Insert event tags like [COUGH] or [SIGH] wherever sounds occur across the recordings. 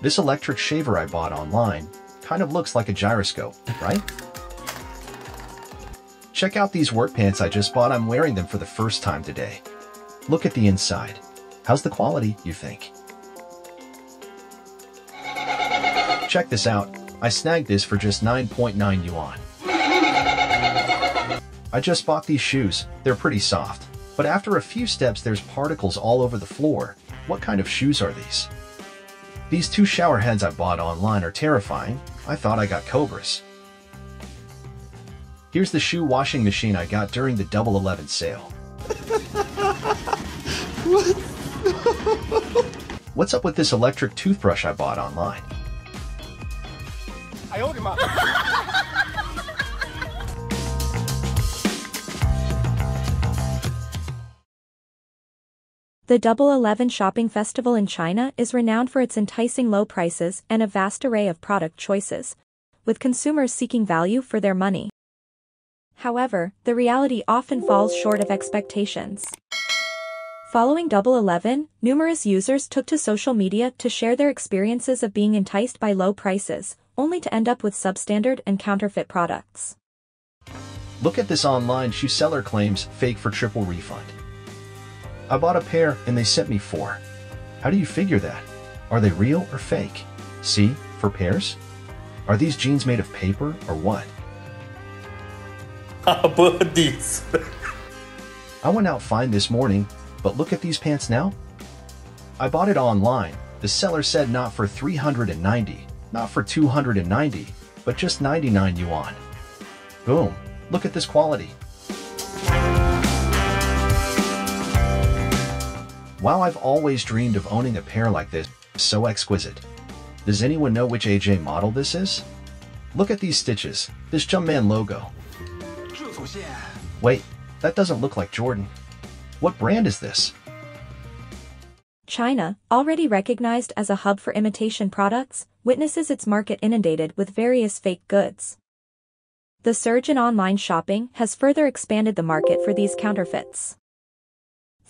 This electric shaver I bought online kind of looks like a gyroscope, right? Check out these work pants I just bought. I'm wearing them for the first time today. Look at the inside. How's the quality, you think? Check this out. I snagged this for just 9.9 yuan. I just bought these shoes. They're pretty soft. But after a few steps there's particles all over the floor. What kind of shoes are these? These two shower heads I bought online are terrifying. I thought I got cobras. Here's the shoe washing machine I got during the Double Eleven sale. [LAUGHS] What's up with this electric toothbrush I bought online? The Double Eleven Shopping Festival in China is renowned for its enticing low prices and a vast array of product choices, with consumers seeking value for their money. However, the reality often falls short of expectations. Following Double Eleven, numerous users took to social media to share their experiences of being enticed by low prices, only to end up with substandard and counterfeit products. Look at this online shoe seller claims fake for triple refund. I bought a pair and they sent me four. How do you figure that? Are they real or fake? See, four pairs? Are these jeans made of paper or what? [LAUGHS] I went out fine this morning, but look at these pants now. I bought it online. The seller said not for 390, not for 290, but just 99 yuan. Boom, look at this quality. Wow, I've always dreamed of owning a pair like this, so exquisite. Does anyone know which AJ model this is? Look at these stitches, this Jumpman logo. Wait, that doesn't look like Jordan. What brand is this? China, already recognized as a hub for imitation products, witnesses its market inundated with various fake goods. The surge in online shopping has further expanded the market for these counterfeits.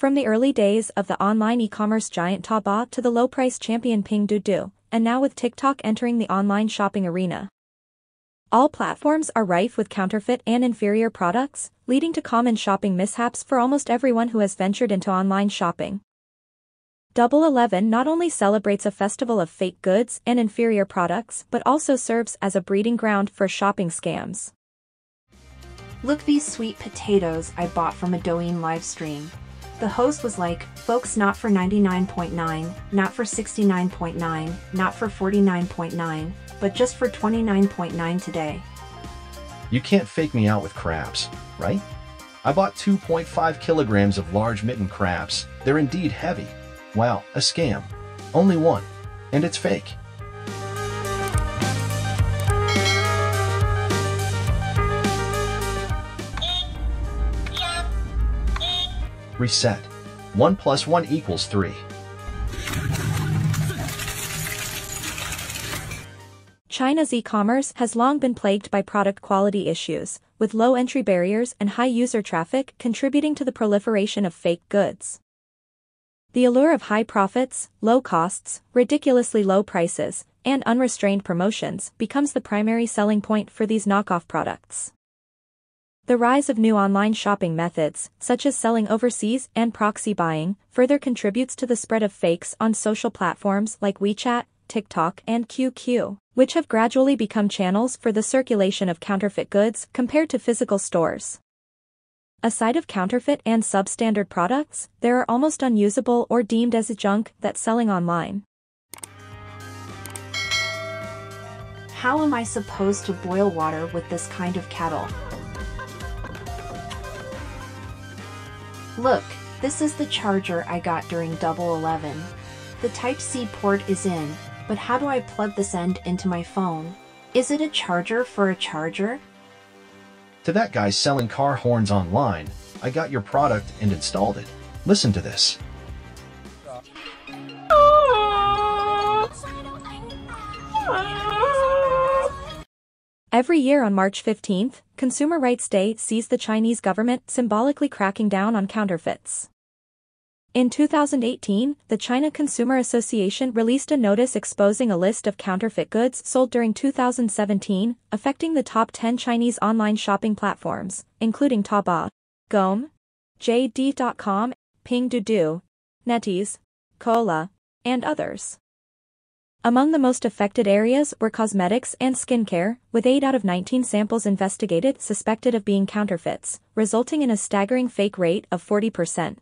From the early days of the online e-commerce giant Taobao to the low-price champion Pinduoduo, and now with TikTok entering the online shopping arena. All platforms are rife with counterfeit and inferior products, leading to common shopping mishaps for almost everyone who has ventured into online shopping. Double Eleven not only celebrates a festival of fake goods and inferior products but also serves as a breeding ground for shopping scams. Look these sweet potatoes I bought from a Douyin live stream. The host was like, folks not for 99.9, not for 69.9, not for 49.9, but just for 29.9 today. You can't fake me out with crabs, right? I bought 2.5 kilograms of large mitten crabs. They're indeed heavy. Wow, a scam. Only one. And it's fake. Reset. 1 plus 1 equals 3. China's e-commerce has long been plagued by product quality issues, with low entry barriers and high user traffic contributing to the proliferation of fake goods. The allure of high profits, low costs, ridiculously low prices, and unrestrained promotions becomes the primary selling point for these knockoff products. The rise of new online shopping methods, such as selling overseas and proxy buying, further contributes to the spread of fakes on social platforms like WeChat, TikTok, and QQ, which have gradually become channels for the circulation of counterfeit goods compared to physical stores. Aside of counterfeit and substandard products, there are almost unusable or deemed as junk that selling online. How am I supposed to boil water with this kind of kettle? Look, this is the charger I got during Double Eleven. The Type-C port is in, but how do I plug this end into my phone? Is it a charger for a charger? To that guy selling car horns online, I got your product and installed it. Listen to this. Ah. Every year on March 15th, Consumer Rights Day sees the Chinese government symbolically cracking down on counterfeits. In 2018, the China Consumer Association released a notice exposing a list of counterfeit goods sold during 2017, affecting the top 10 Chinese online shopping platforms, including Taobao, Gome, JD.com, Pinduoduo, NetEase, Kuaile, and others. Among the most affected areas were cosmetics and skincare, with 8 out of 19 samples investigated suspected of being counterfeits, resulting in a staggering fake rate of 40%.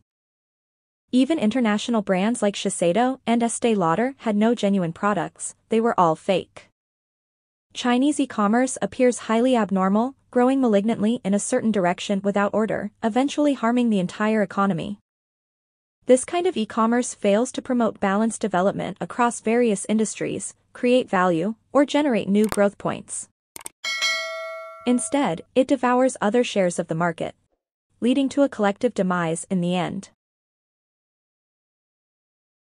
Even international brands like Shiseido and Estee Lauder had no genuine products, they were all fake. Chinese e-commerce appears highly abnormal, growing malignantly in a certain direction without order, eventually harming the entire economy. This kind of e-commerce fails to promote balanced development across various industries, create value, or generate new growth points. Instead, it devours other shares of the market, leading to a collective demise in the end.